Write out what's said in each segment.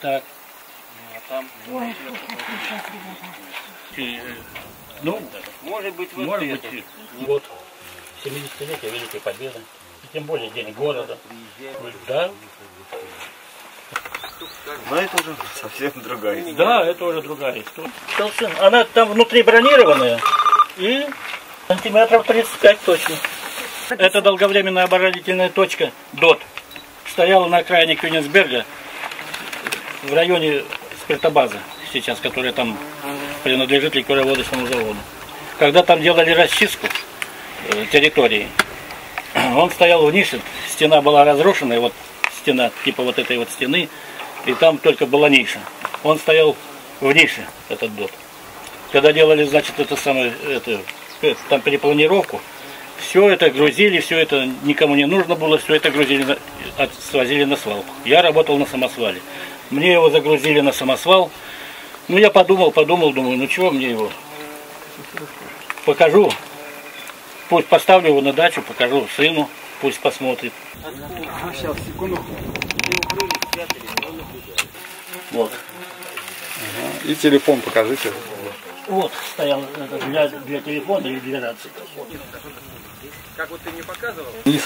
Так. А там, Ой, э, Ну, может быть, вот может это. быть, год 70-летия Великой Победы. И тем более День города. Да, Но это уже совсем другая история. да, это уже другая история. Толщина. Она там внутри бронированная и сантиметров 35 точно. Это долговременная оборонительная точка ДОТ. Стояла на окраине Кёнигсберга в районе спиртобазы сейчас, которая там принадлежит ликероводочному заводу. Когда там делали расчистку э, территории, он стоял в нише, стена была разрушена, вот стена, типа вот этой вот стены, и там только была ниша. Он стоял в нише, этот дот. Когда делали, значит, это самое, это, э, там перепланировку, все это грузили, все это никому не нужно было, все это грузили, от- свозили на свалку. Я работал на самосвале. Мне его загрузили на самосвал. Ну, я подумал, подумал, думаю, ну чего мне его? Покажу. Пусть поставлю его на дачу, покажу сыну, пусть посмотрит. Вот. И телефон покажите. Вот стоял для, для телефона или для рации. Как вот ты не показывал? Вниз.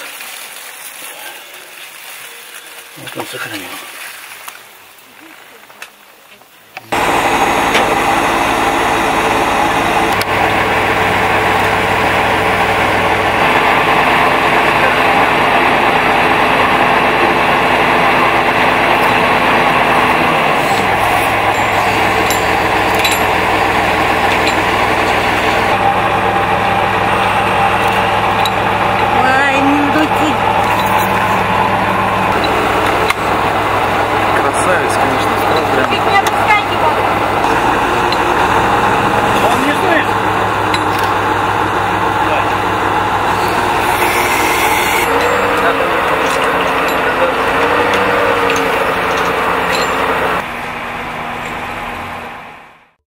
Вот он сохранил.